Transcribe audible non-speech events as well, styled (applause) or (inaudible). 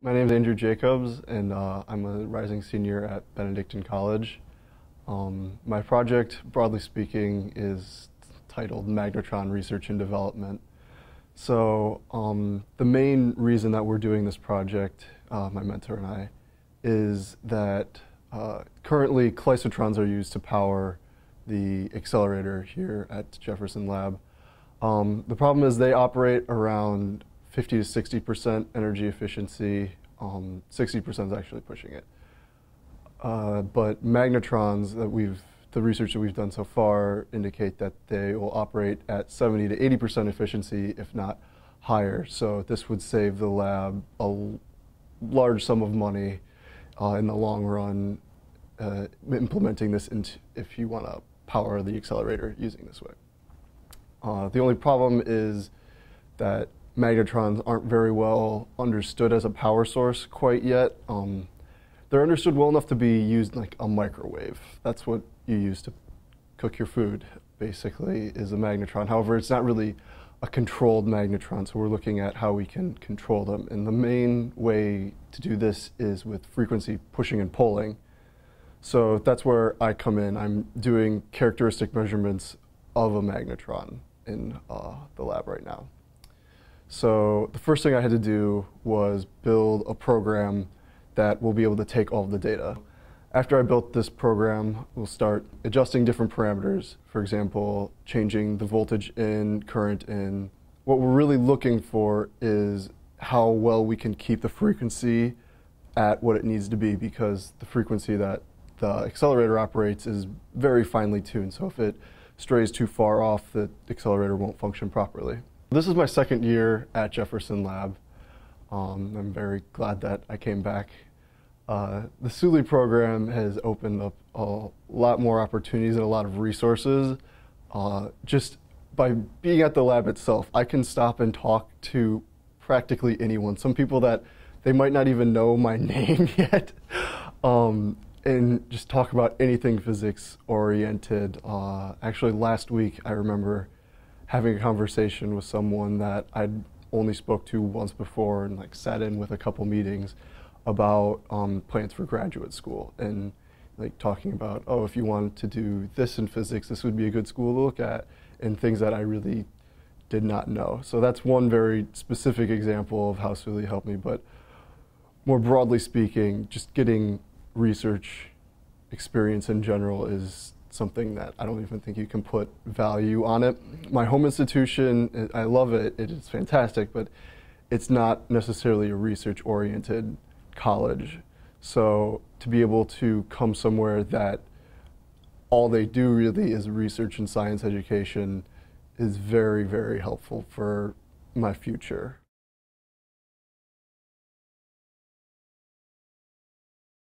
My name is Andrew Jacobs, and uh, I'm a rising senior at Benedictine College. Um, my project, broadly speaking, is titled Magnetron Research and Development. So um, the main reason that we're doing this project, uh, my mentor and I, is that uh, currently klystrons are used to power the accelerator here at Jefferson Lab. Um, the problem is they operate around 50 to 60 percent energy efficiency. Um, 60 percent is actually pushing it. Uh, but magnetrons that we've the research that we've done so far indicate that they will operate at 70 to 80 percent efficiency, if not higher. So this would save the lab a large sum of money uh, in the long run, uh, implementing this into if you want to power the accelerator using this way. Uh, the only problem is that magnetrons aren't very well understood as a power source quite yet. Um, they're understood well enough to be used like a microwave. That's what you use to cook your food, basically, is a magnetron. However, it's not really a controlled magnetron, so we're looking at how we can control them. And the main way to do this is with frequency pushing and pulling. So that's where I come in. I'm doing characteristic measurements of a magnetron in uh, the lab right now. So the first thing I had to do was build a program that will be able to take all of the data. After I built this program, we'll start adjusting different parameters. For example, changing the voltage in, current in. What we're really looking for is how well we can keep the frequency at what it needs to be because the frequency that the accelerator operates is very finely tuned. So if it strays too far off, the accelerator won't function properly. This is my second year at Jefferson Lab. Um, I'm very glad that I came back. Uh, the SULI program has opened up a lot more opportunities and a lot of resources. Uh, just by being at the lab itself, I can stop and talk to practically anyone. Some people that they might not even know my (laughs) name yet. Um, and just talk about anything physics oriented. Uh, actually, last week I remember having a conversation with someone that I'd only spoke to once before and like sat in with a couple meetings about um, plans for graduate school and like talking about oh if you wanted to do this in physics this would be a good school to look at and things that I really did not know. So that's one very specific example of how SULI helped me. But more broadly speaking, just getting research experience in general is something that I don't even think you can put value on it. My home institution, I love it, it is fantastic, but it's not necessarily a research oriented college. So to be able to come somewhere that all they do really is research and science education is very, very helpful for my future.